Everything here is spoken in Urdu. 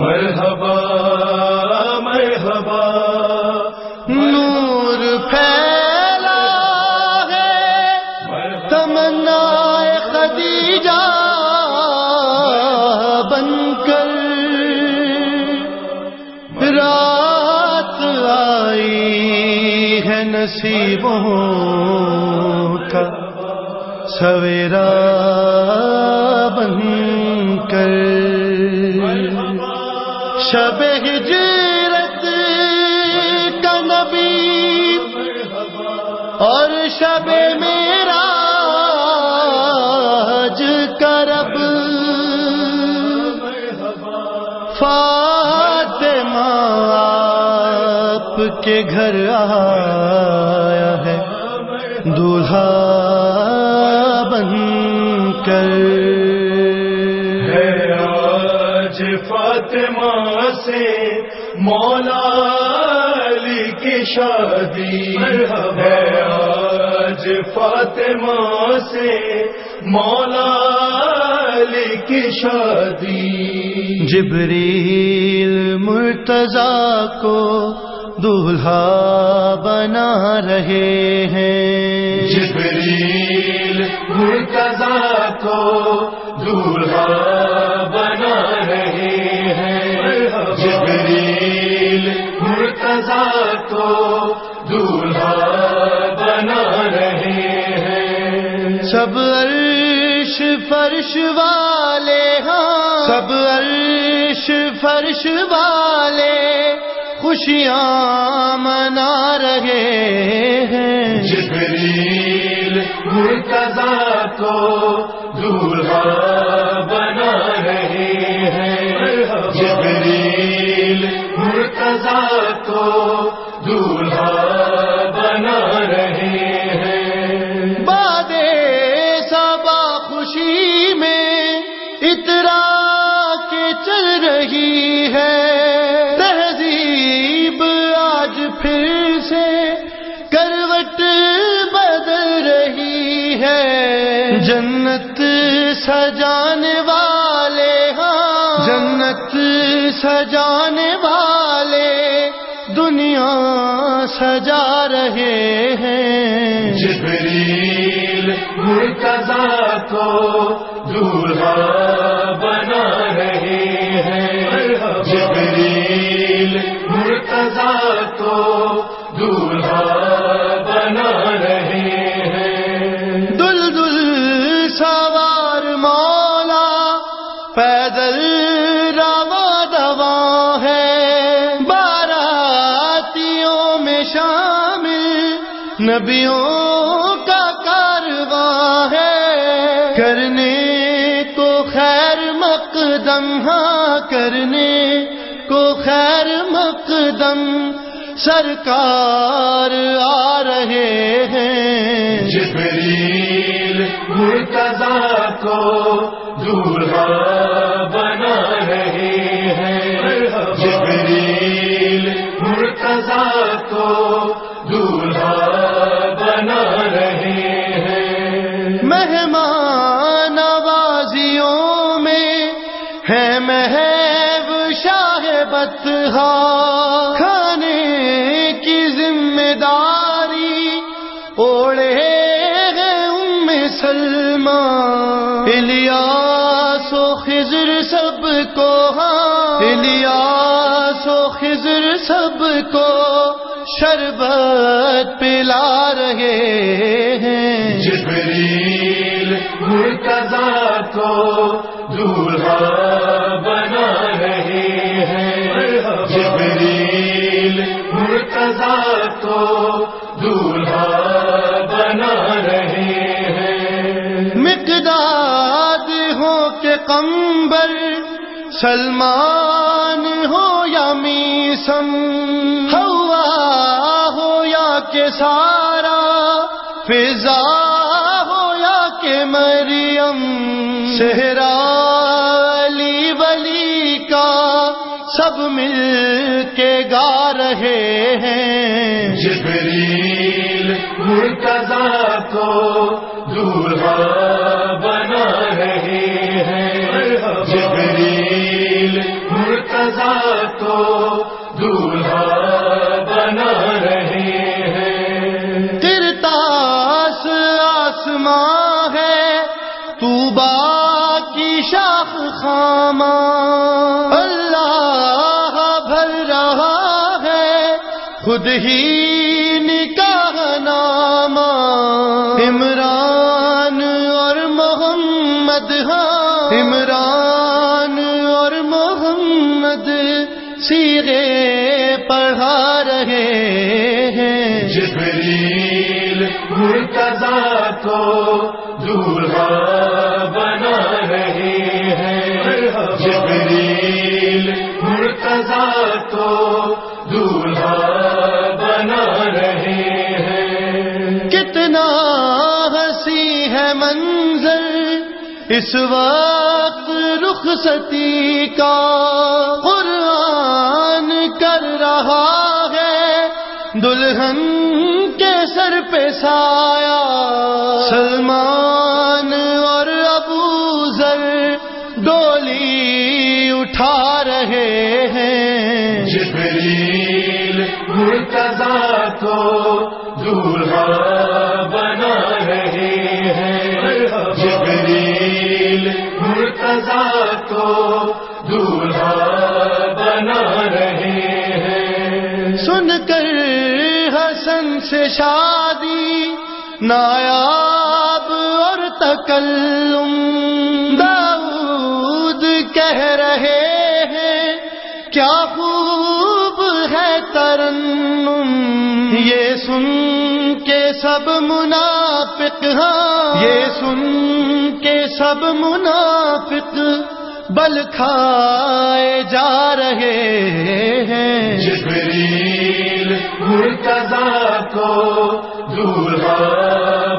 مرحبا مرحبا۔ نور پھیلا ہے، تمنا خدیجہ بن کر۔ رات آئی ہے نصیبوں کا، سویرا بن کر۔ شب ہجرت کا نبی اور شب میرا کرب فاطمہ آپ کے گھر آیا ہے، دولہا بن کر فاطمہ سے مولا علی کی شادی۔ ہے آج فاطمہ سے مولا علی کی شادی۔ جبریل مرتضی کو دولہا بنا رہے ہیں۔ جبریل مرتضی کو دولہا۔ عرش فرش والے ہاں۔ سب عرش فرش والے خوشیاں منا رہے ہیں۔ جبریل مرتضی کو دولہا اترا کے چل رہی ہے۔ تہذیب آج پھر سے کروٹ بدل رہی ہے۔ جنت سجانے والے ہاں۔ جنت سجانے والے دنیا سجا رہے ہیں۔ جبریل مرتضی کو دولہا بنا رہے ہیں۔ جبریل مرتضی کو دولہا بنا رہے ہیں۔ دل دل سوار مولا پیدل روا دوا ہے۔ باراتیوں میں شامل، نبیوں مقدم کرنے کو خیر مقدم سرکار آ رہے ہیں۔ جبریل مرتضی کو دولہا بنا ام سلمہ الیاس و خضر سب کو ہاں۔ الیاس و خضر سب کو شربت پلا رہے ہیں۔ جبریل مرتضی کو دولہا بنا رہے ہیں۔ جبریل مرتضی کو دولہا ہو کے کمبر سلمان ہو یا میسم ہوا ہو یا کہ سارا فضا ہو یا کہ مریم؟ صحرا علی ولی کا سب مل کے گا رہے ہیں۔ جبریل مرتضی کو دولہا بنا رہے کی شاخ خامہ اللہ بھر رہا ہے، خود ہی نکاح نامہ۔ عمران اور محمد ہاں۔ عمران سیرے پڑھا رہے ہیں۔ جبریل مرتضا کو دولہا بنا رہے ہیں۔ جبریل مرتضا کو دولہا بنا رہے ہیں۔ کتنا ہنسی ہے منظر اس وقت رخصتی کا سلمان اور ابو ذر ڈولی اٹھا رہے ہیں۔ جبریل مرتضا کو دولہا بنا رہے ہیں۔ جبریل مرتضا کو دولہا بنا رہے ہیں۔ سن کر حسن سے شادی نایاب اور تکلم۔ داؤد کہہ رہے ہیں، کیا خوب ہے ترنم۔ یہ سن کے سب منافق ہاں۔ یہ سن کے سب منافق بل کھائے جا رہے ہیں۔ جبریل مرتضا کو دولہا